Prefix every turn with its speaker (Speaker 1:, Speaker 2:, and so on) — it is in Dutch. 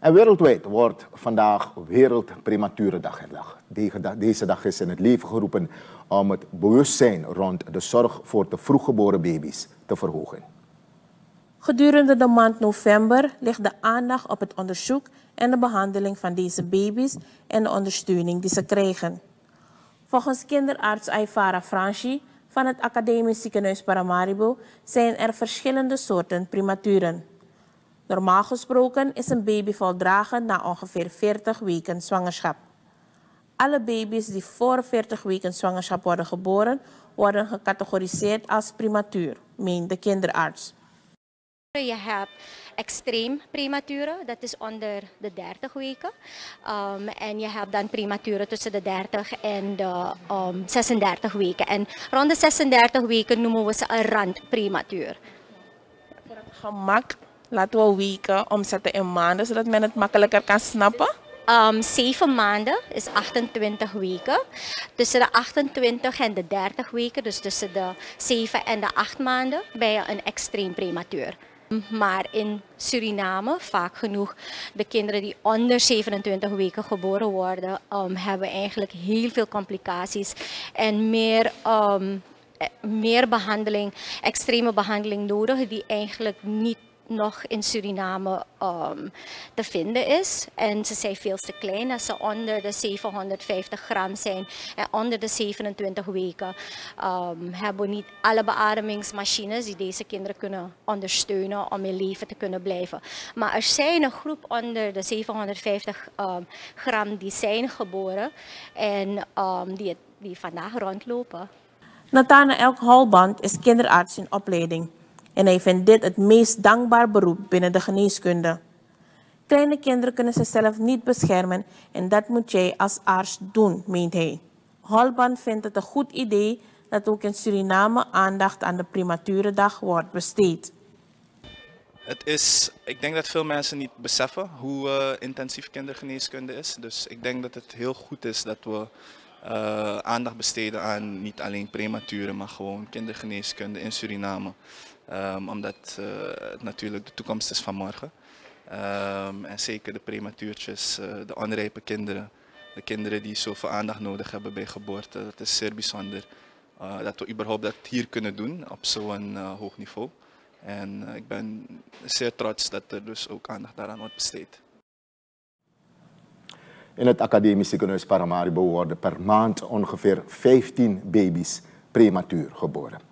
Speaker 1: En wereldwijd wordt vandaag Wereld Prematurendag herdacht. Deze dag is in het leven geroepen om het bewustzijn rond de zorg voor te vroeggeboren baby's te verhogen.
Speaker 2: Gedurende de maand november ligt de aandacht op het onderzoek en de behandeling van deze baby's en de ondersteuning die ze krijgen. Volgens kinderarts Aifara Franchi van het Academisch Ziekenhuis Paramaribo zijn er verschillende soorten prematuren. Normaal gesproken is een baby voldragen na ongeveer 40 weken zwangerschap. Alle baby's die voor 40 weken zwangerschap worden geboren, worden gecategoriseerd als prematuur, meent de kinderarts.
Speaker 3: Je hebt extreem premature, dat is onder de 30 weken. Um, en je hebt dan premature tussen de 30 en de um, 36 weken. En rond de 36 weken noemen we ze een randprematuur.
Speaker 2: Voor het gemak laten we weken omzetten in maanden, zodat men het makkelijker kan snappen.
Speaker 3: Um, 7 maanden is 28 weken. Tussen de 28 en de 30 weken, dus tussen de 7 en de 8 maanden, ben je een extreem prematuur. Maar in Suriname, vaak genoeg, de kinderen die onder 27 weken geboren worden, um, hebben eigenlijk heel veel complicaties en meer, um, meer behandeling, extreme behandeling nodig, die eigenlijk niet nog in Suriname um, te vinden is. En ze zijn veel te klein. Als ze onder de 750 gram zijn en onder de 27 weken um, hebben we niet alle beademingsmachines die deze kinderen kunnen ondersteunen om in leven te kunnen blijven. Maar er zijn een groep onder de 750 um, gram die zijn geboren en die, die vandaag rondlopen.
Speaker 2: Nathanael Holband is kinderarts in opleiding. En hij vindt dit het meest dankbaar beroep binnen de geneeskunde. Kleine kinderen kunnen zichzelf niet beschermen en dat moet jij als arts doen, meent hij. Holban vindt het een goed idee dat ook in Suriname aandacht aan de prematurendag wordt besteed.
Speaker 4: Het is, ik denk dat veel mensen niet beseffen hoe uh, intensief kindergeneeskunde is. Dus ik denk dat het heel goed is dat we uh, aandacht besteden aan niet alleen prematuren, maar gewoon kindergeneeskunde in Suriname. Um, omdat uh, het natuurlijk de toekomst is van morgen. Um, en zeker de prematuurtjes, uh, de onrijpe kinderen, de kinderen die zoveel aandacht nodig hebben bij geboorte. Dat is zeer bijzonder dat we überhaupt dat hier kunnen doen op zo'n hoog niveau. En ik ben zeer trots dat er dus ook aandacht daaraan wordt besteed.
Speaker 1: In het academisch ziekenhuis Paramaribo worden per maand ongeveer 15 baby's prematuur geboren.